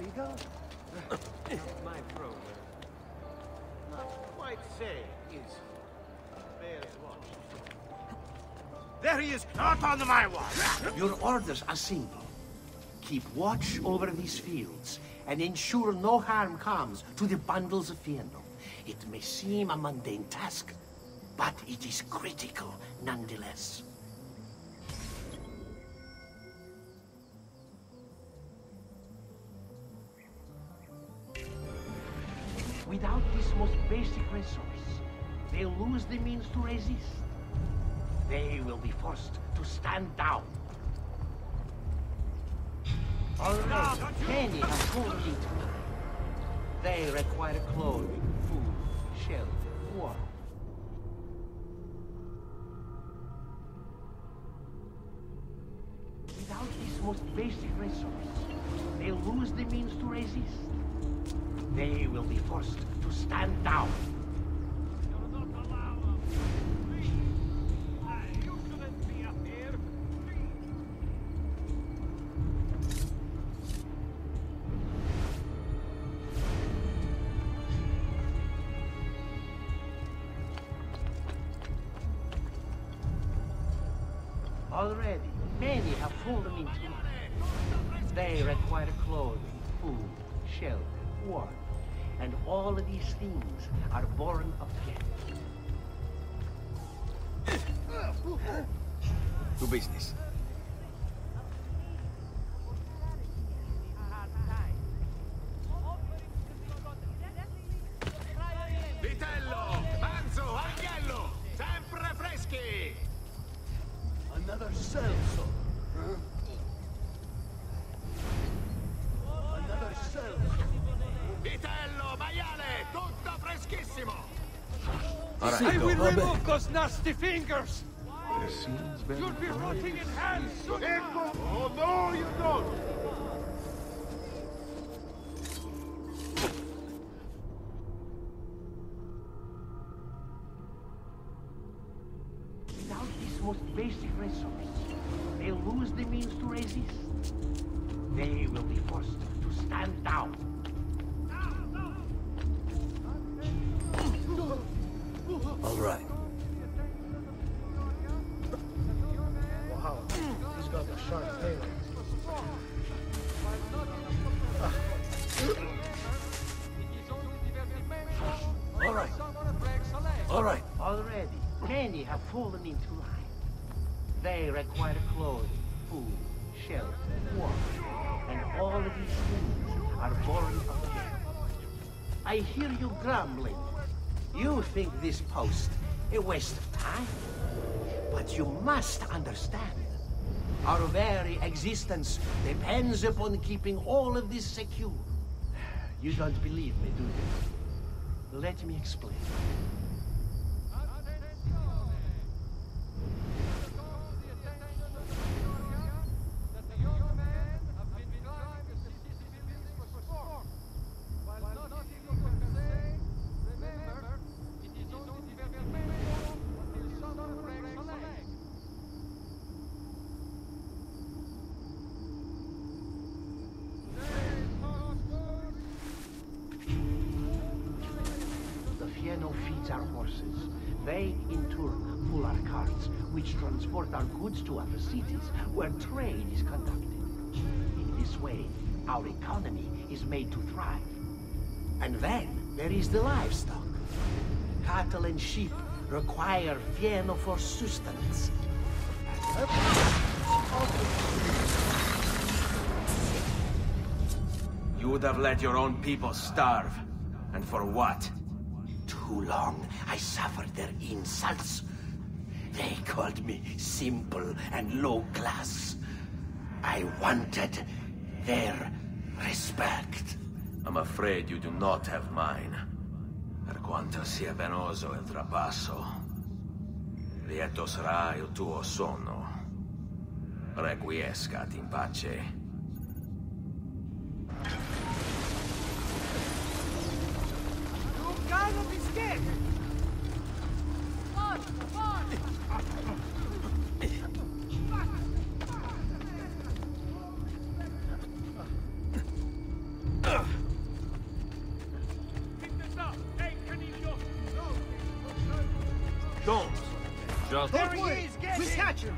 illegal? My throat. Not quite say is. Bears watch. There he is, not on my watch! Your orders are simple. Keep watch over these fields and ensure no harm comes to the bundles of Fieno. It may seem a mundane task, but it is critical nonetheless. Without this most basic resource, they lose the means to resist. They will be forced to stand down. Already, many have fallen it. They require clothing, food, shelter, water. Without this most basic resource, they lose the means to resist. They will be forced to stand down. Already, many have fallen into it. They require clothing, food, shelter, water. And all of these things are born of death. Do business. I will Vabbè. remove those nasty fingers! There seems very You'll be rotting in hell soon! Ecco! Oh no, you don't! Without this most basic resource, they lose the means to resist. They will be forced to stand down. Fallen into line. They require clothing, food, shelter, water. And all of these things are born of death. I hear you grumbling. You think this post a waste of time? But you must understand. Our very existence depends upon keeping all of this secure. You don't believe me, do you? Let me explain. Fieno feeds our horses. They, in turn, pull our carts, which transport our goods to other cities where trade is conducted. In this way, our economy is made to thrive. And then there is the livestock. Cattle and sheep require Fieno for sustenance. You would have let your own people starve. And for what? Too long I suffered their insults. They called me simple and low class. I wanted their respect. I'm afraid you do not have mine. Per quanto sia venoso il trapasso, lieto sarà il tuo sonno. Requiescat in pace. Just There he is, get him. catch him.